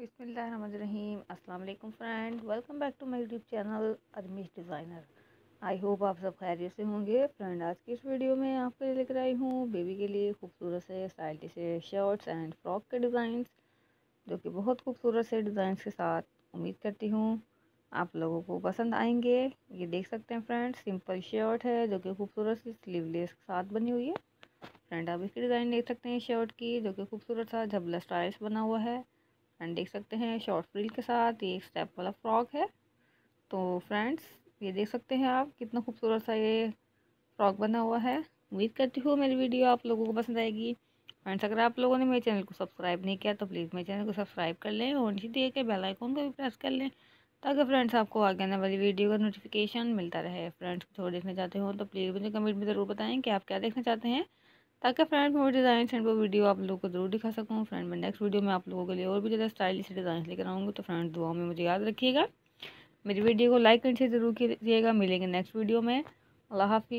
बिस्मिल्लाहिर्रहमानिर्रहीम। अस्सलाम वालेकुम friend, welcome back to my YouTube channel Armish designer. I hope आप सब खैरियत से होंगे। फ्रेंड, आज की इस वीडियो में आपके लिए लेकर आई हूँ बेबी के लिए खूबसूरत से स्टाइलिश से शर्ट्स एंड फ्रॉक के डिज़ाइन जो कि बहुत खूबसूरत से डिज़ाइन के साथ उम्मीद करती हूँ आप लोगों को पसंद आएँगे। ये देख सकते हैं फ्रेंड, सिंपल शर्ट है जो कि खूबसूरत सी स्लीवलेस के साथ बनी हुई है। फ्रेंड, आप इसकी डिज़ाइन देख सकते हैं शर्ट की, जो कि खूबसूरत सा झबला स्टाइल्स बना हुआ है। एंड देख सकते हैं शॉर्ट फ्रिल के साथ ये एक स्टेप वाला फ्रॉक है। तो फ्रेंड्स ये देख सकते हैं आप कितना खूबसूरत सा ये फ्रॉक बना हुआ है। उम्मीद करती हूँ मेरी वीडियो आप लोगों को पसंद आएगी। फ्रेंड्स अगर आप लोगों ने मेरे चैनल को सब्सक्राइब नहीं किया तो प्लीज़ मेरे चैनल को सब्सक्राइब कर लें और नीचे दिए के बेल आइकॉन को भी प्रेस कर लें ताकि फ्रेंड्स आपको आगे आने वाली वीडियो का नोटिफिकेशन मिलता रहे। फ्रेंड्स को देखना चाहते हो तो प्लीज़ मुझे कमेंट में ज़रूर बताएँ कि आप क्या देखना चाहते हैं। ताकि फ्रेंड वो डिज़ाइन एंड वो वीडियो आप लोगों को ज़रूर दिखा सकूँ। फ्रेंड मैं नेक्स्ट वीडियो में आप लोगों के लिए और भी ज़्यादा स्टाइलिश डिज़ाइन लेकर आऊँगी तो फ्रेंड दुआ में मुझे याद रखिएगा। मेरी वीडियो को लाइक एंड शेयर ज़रूर कीजिएगा। मिलेंगे नेक्स्ट वीडियो में। अल्लाह हाफि